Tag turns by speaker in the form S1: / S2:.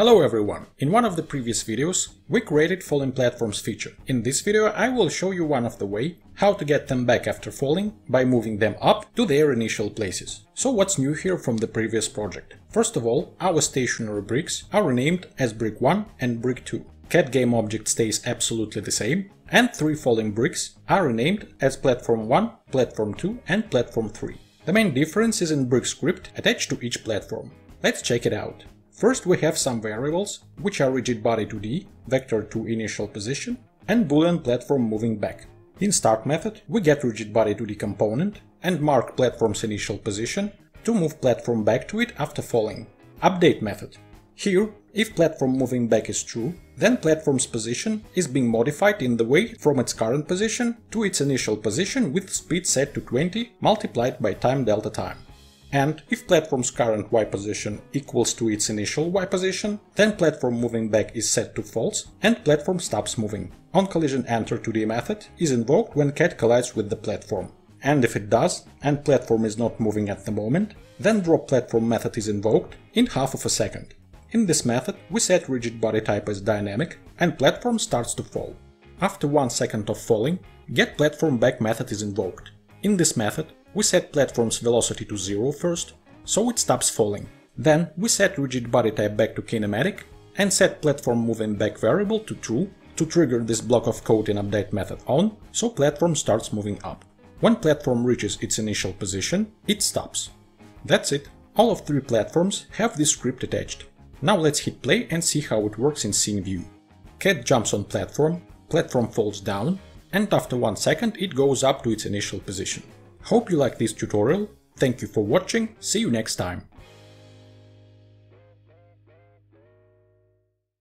S1: Hello everyone! In one of the previous videos, we created falling platforms feature. In this video I will show you one of the way how to get them back after falling by moving them up to their initial places. So what's new here from the previous project? First of all, our stationary bricks are renamed as brick 1 and brick 2. Cat game object stays absolutely the same, and three falling bricks are renamed as platform 1, platform 2 and platform 3. The main difference is in brick script attached to each platform. Let's check it out. First we have some variables, which are rigid body 2D, Vector2 initial position, and boolean platform moving back. In start method, we get rigid body 2D component and mark platform's initial position to move platform back to it after falling. Update method. Here, if platform moving back is true, then platform's position is being modified in the way from its current position to its initial position with speed set to 20 multiplied by time delta time. And if platform's current y position equals to its initial y position, then platform moving back is set to false and platform stops moving. On collision enter 2D method is invoked when cat collides with the platform. And if it does, and platform is not moving at the moment, then drop platform method is invoked in half of a second. In this method, we set rigid body type as dynamic, and platform starts to fall. After 1 second of falling, get platform back method is invoked. In this method, we set platform's velocity to 0 first, so it stops falling. Then we set rigid body type back to kinematic and set platform moving back variable to true to trigger this block of code in update method on, so platform starts moving up. When platform reaches its initial position, it stops. That's it. All of three platforms have this script attached. Now let's hit play and see how it works in scene view. Cat jumps on platform, platform falls down, and after one second it goes up to its initial position. Hope you like this tutorial, thank you for watching, see you next time.